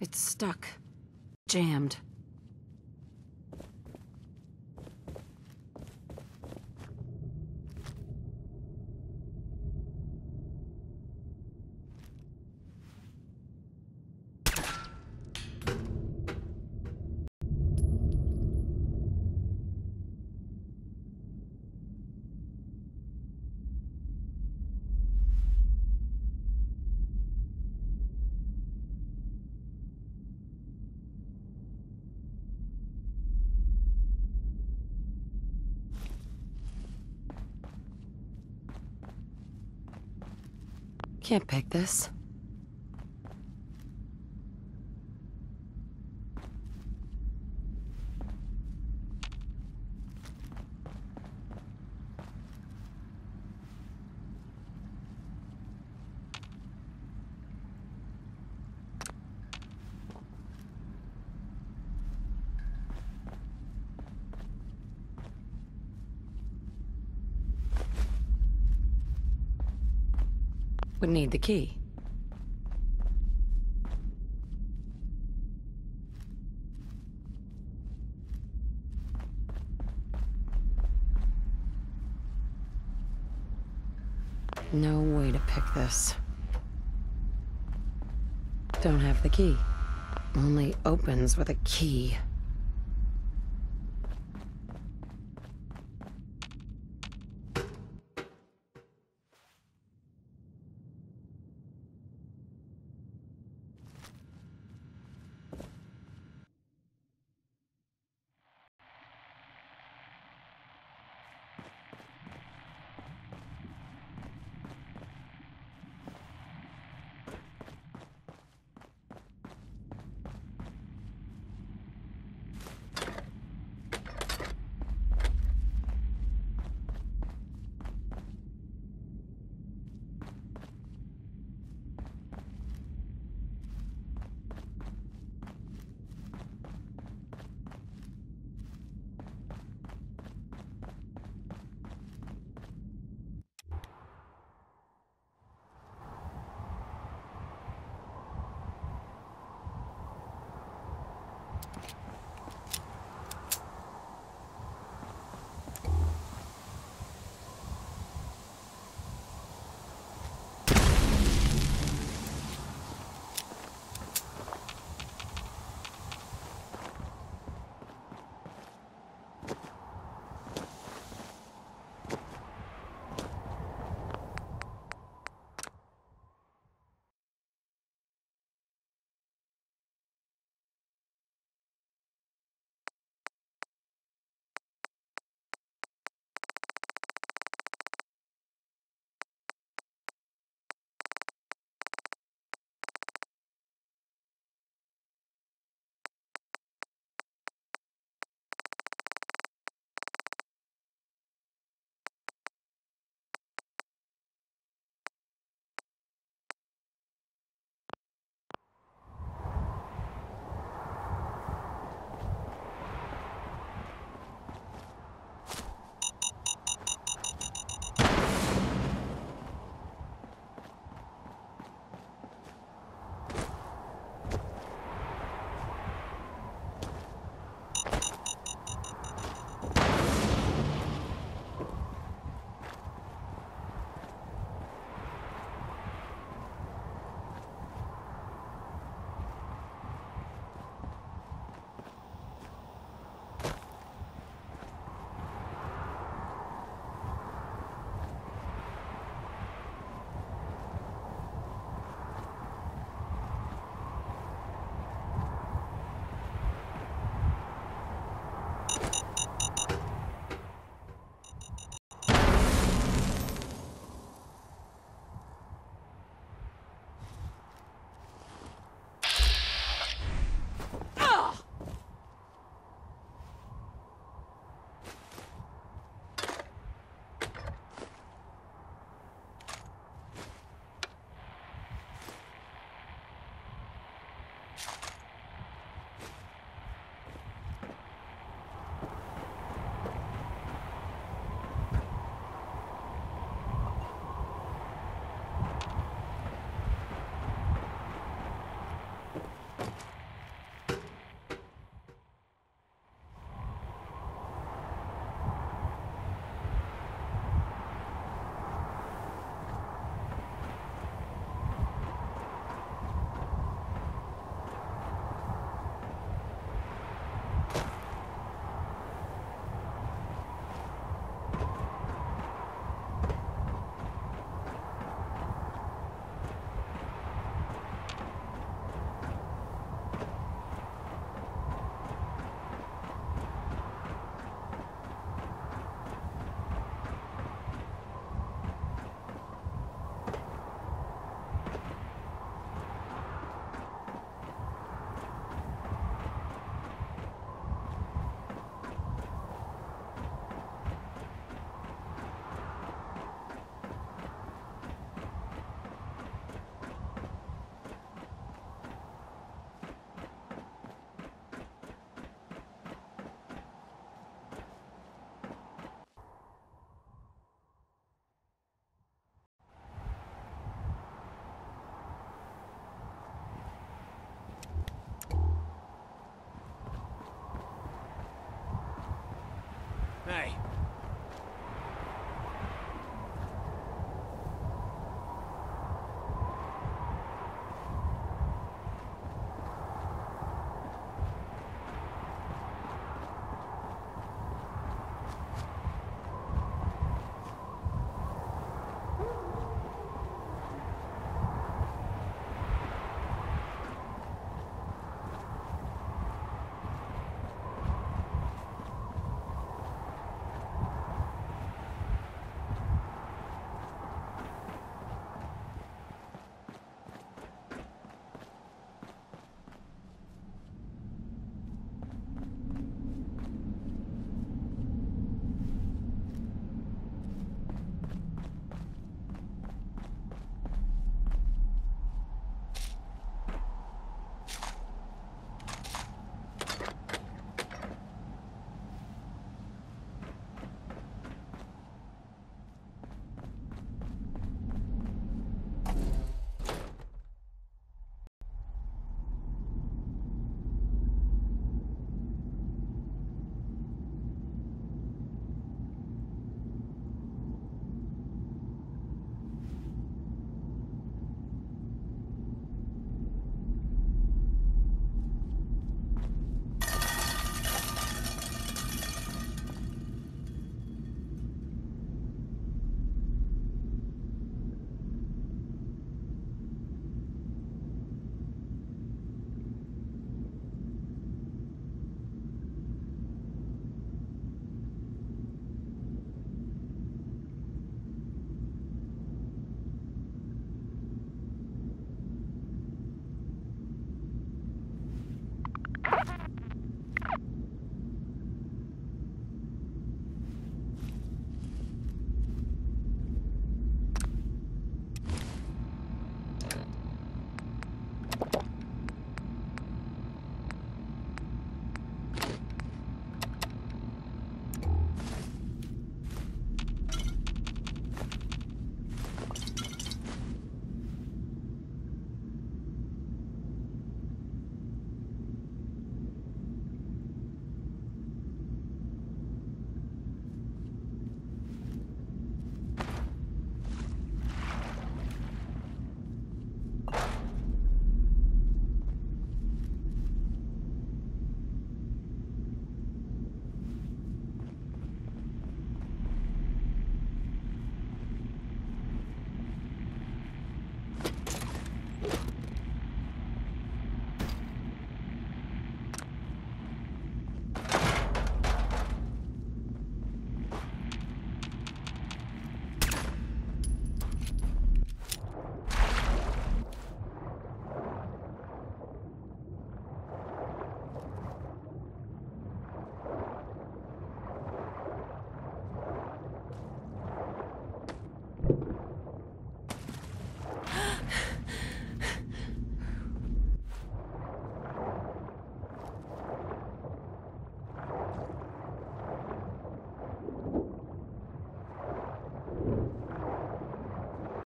It's stuck. Jammed. Can't pick this. Would need the key. No way to pick this. Don't have the key. Only opens with a key.